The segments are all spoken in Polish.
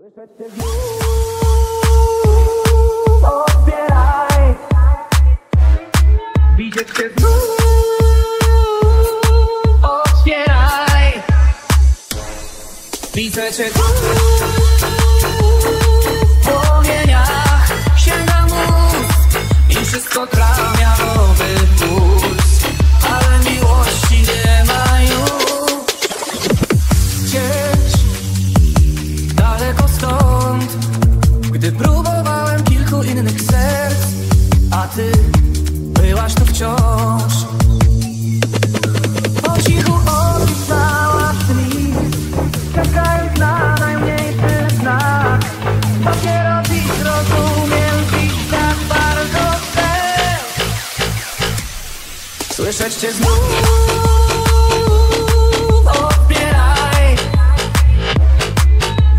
Słyszeć się znów, odbieraj Widzieć się znów, otwieraj. Widzę cię tu w płomieniach Sięgam ust i wszystko trawa Słyszeć cię znów? Odbieraj.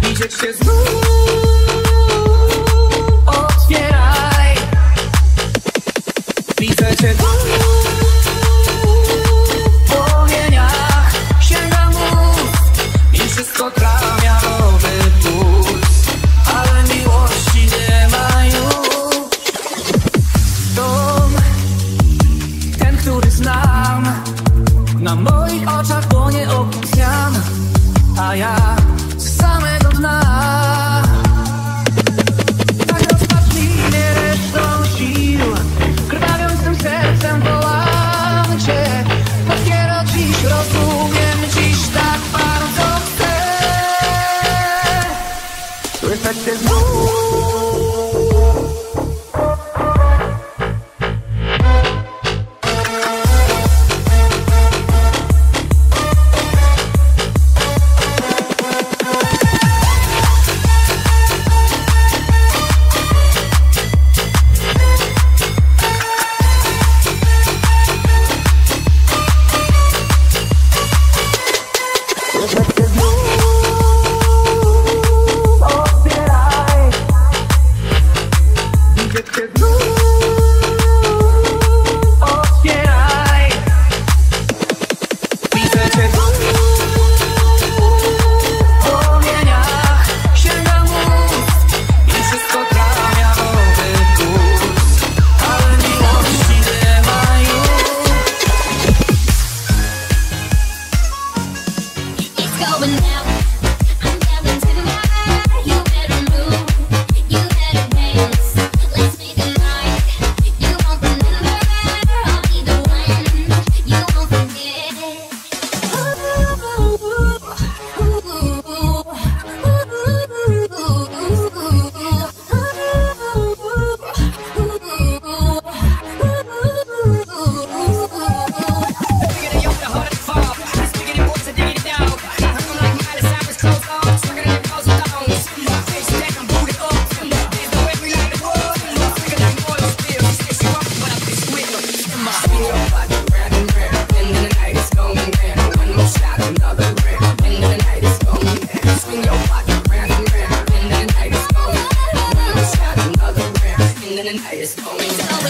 Widzieć cię znów? Otwieraj. Widzę cię znów. We're such I just always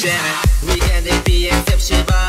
We can't be exceptional.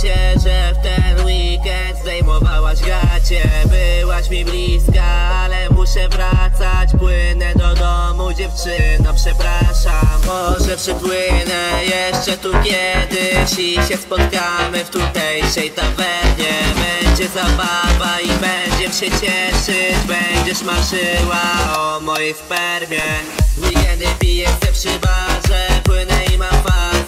Że w ten weekend zdejmowałaś gacie. Byłaś mi bliska, ale muszę wracać. Płynę do domu dziewczyno, przepraszam. Może przypłynę jeszcze tu kiedyś I się spotkamy w tutejszej tawernie. Będzie zabawa i będziemy się cieszyć. Będziesz marzyła o mojej spermie. Weekendy piję se przy barze Płynę i mam far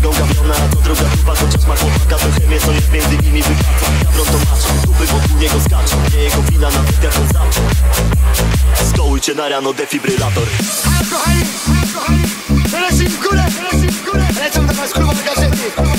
Jednego a to druga chyba To czas ma chłopaka, to chemię, co jest między nimi wypacza Gawron to macza, dupy wokół niego skaczą Nie jego wina, nawet jak on zaczął. Stołujcie na rano defibrylator. Hej kochani, hej kochani Lecim w górę, lecim w górę. Lecą do nas kurwa gazety.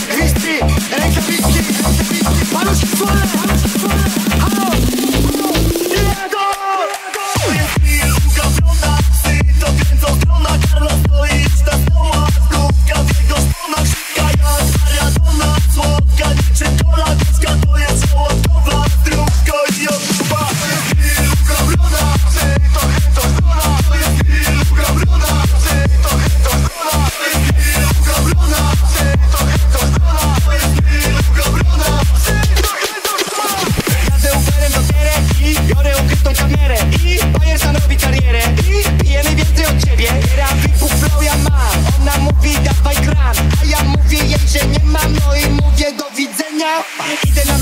pustą karierę I Bayer stanowi karierę. I pijemy więcej od ciebie. Rapi flow ja mam. Ona mówi dawaj kran. A ja mówię jej, że nie mam No i mówię do widzenia. Idę na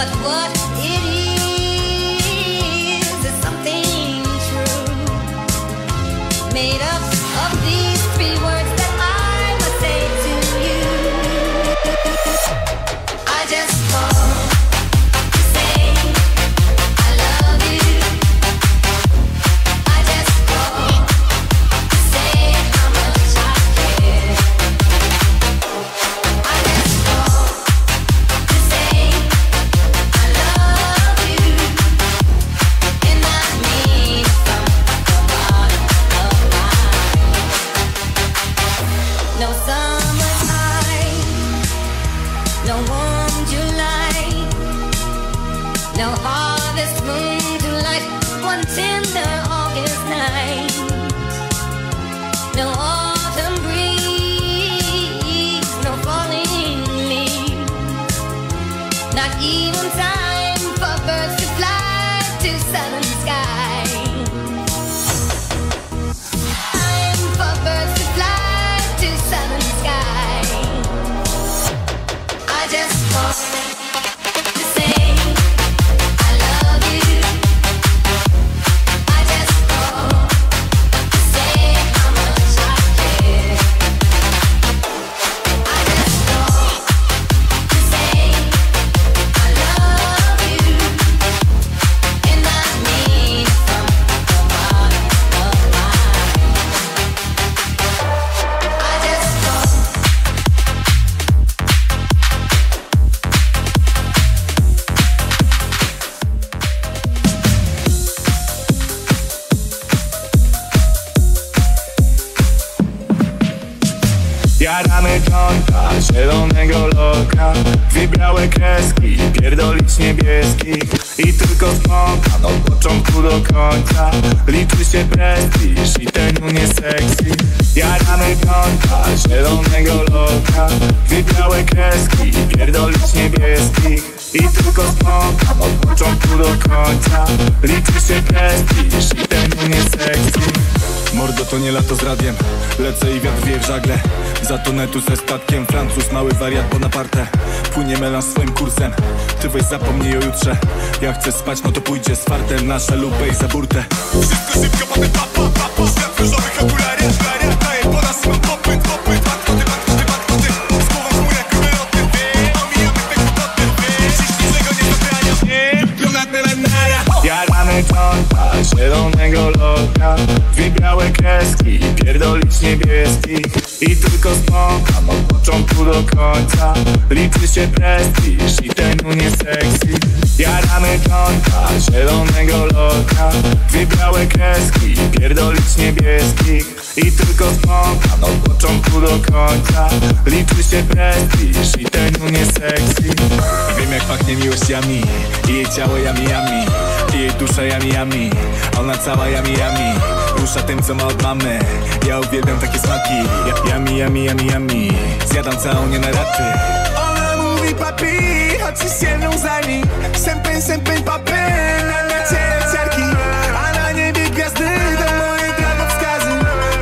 But what? Kąta zielonego loka. Dwie białe kreski, pierdolić niebieskich I tylko spontan od początku do końca. Liczy się prestiż i ten nie sexy. Jaramy kąta zielonego loka. Dwie białe kreski, pierdolić niebieskich I tylko spontan od początku do końca. Liczy się prestiż i ten nie sexy Mordo to nie lato z radiem. Lecę i wiatr wieje w żagle. Zatonę tu ze statkiem. Francuz, mały wariat Bonaparte. Płynie melanż swoim kursem. Ty weź zapomnij o jutrze. Jak chcesz spać, no to pójdzie z fartem. Nasze lupę i za burtę. Wszystko szybko, potem pa, pa, pa, się prestiż i ten nie sexy. Jaramy kąta zielonego loka Dwie białe kreski, pierdolić niebieskich I tylko spontan od początku do końca. Liczy się prestiż i ten nie sexy. Wiem jak pachnie miłościami I jej ciało yami yami I jej dusza yami yami Ona cała yami yami Rusza tym co ma od mamy. Ja uwielbiam takie smaki. Ja- Yami yami yami yami Zjadam całą nie na raty się ze mną zajmij Sępeń, sępeń, papy, na nacie ciarki. A na niebie gwiazdy, to moje drogowskazy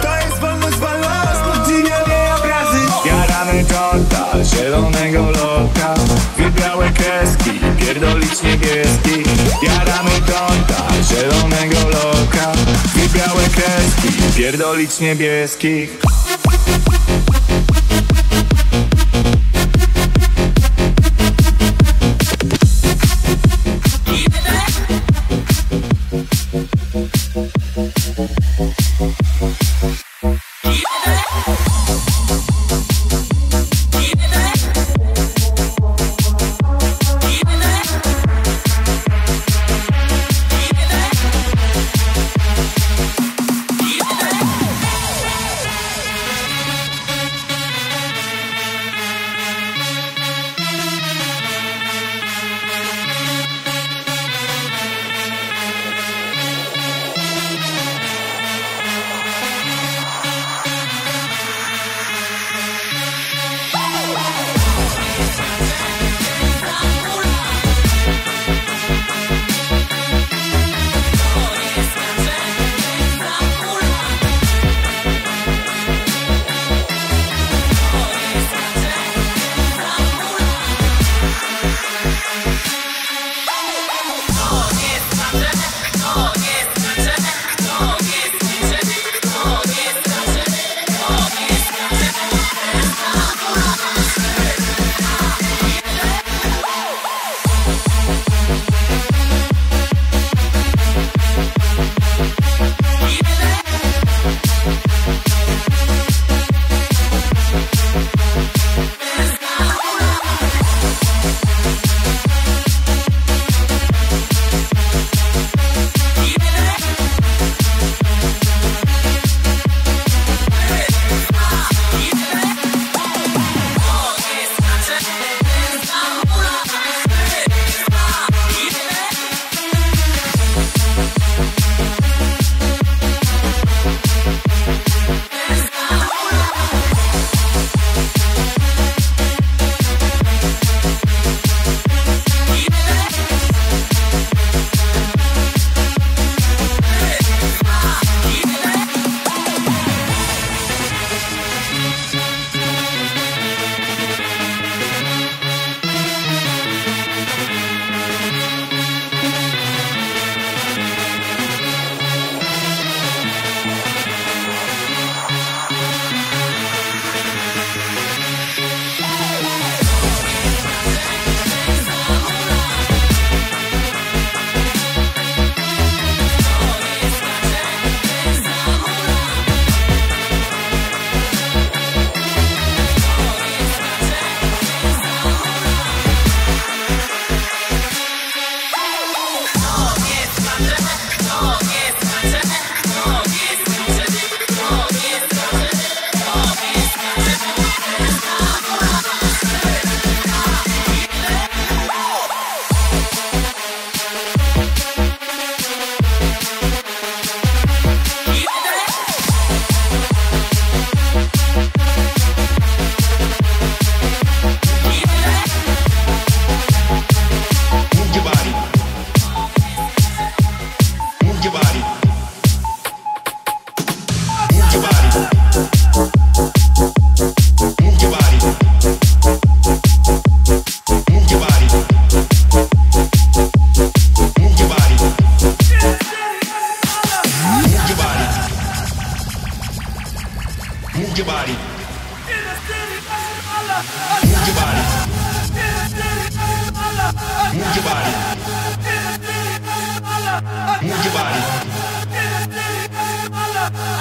To jest wolność, wolność, podziwia mnie obrazy. Jaramy kąta zielonego loka Dwie białe kreski, pierdolić niebieski. Jaramy kąta zielonego loka Dwie białe kreski, pierdolić niebieskich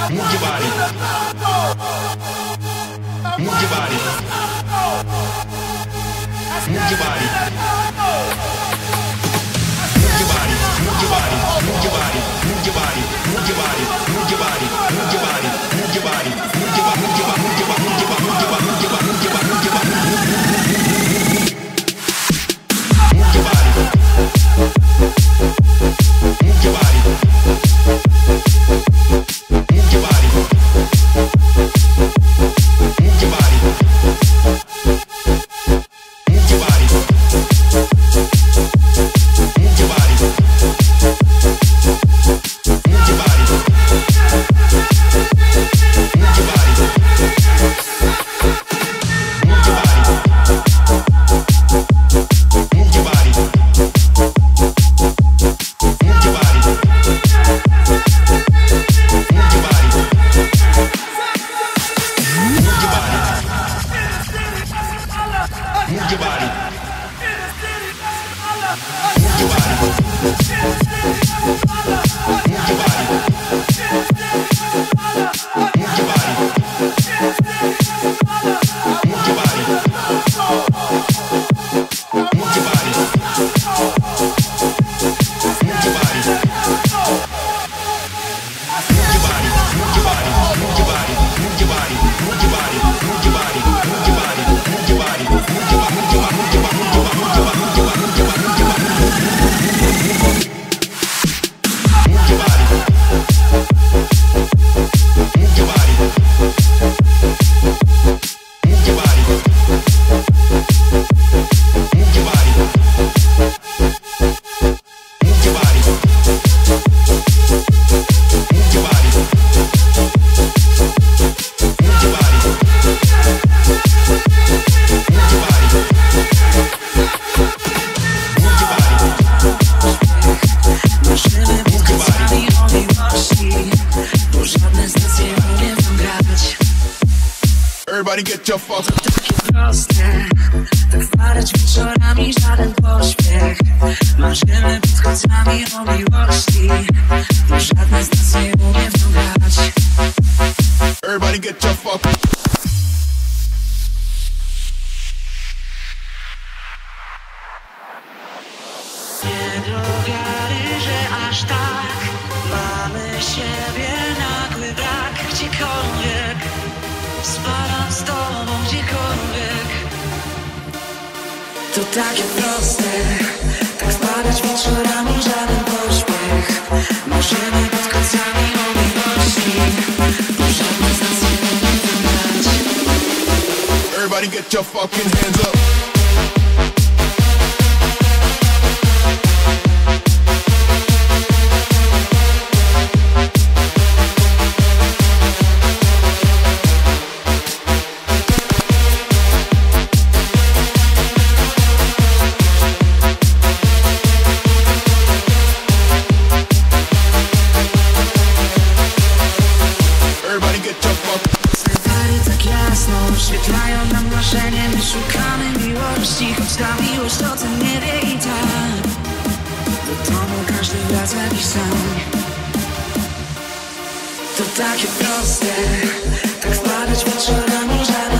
Move your body. Move your body. Move your body. Move your body. Move your body. Move your body. Move your body. Move your body. Do wiary, że aż tak Mamy siebie nagły brak. Gdziekolwiek Spadam z tobą gdziekolwiek. To takie proste Tak spadać wieczorami żaden pośpiech. Możemy pod kocami Bo żadne z nas Everybody get your fucking hands up. Everybody get your fuck. Zegary tak jasno oświetlają nam marzenie My szukamy miłości, choć ta miłość to nie wie i tak Do domu każdy wraca sam To takie proste Tak wpadać wieczorami żaden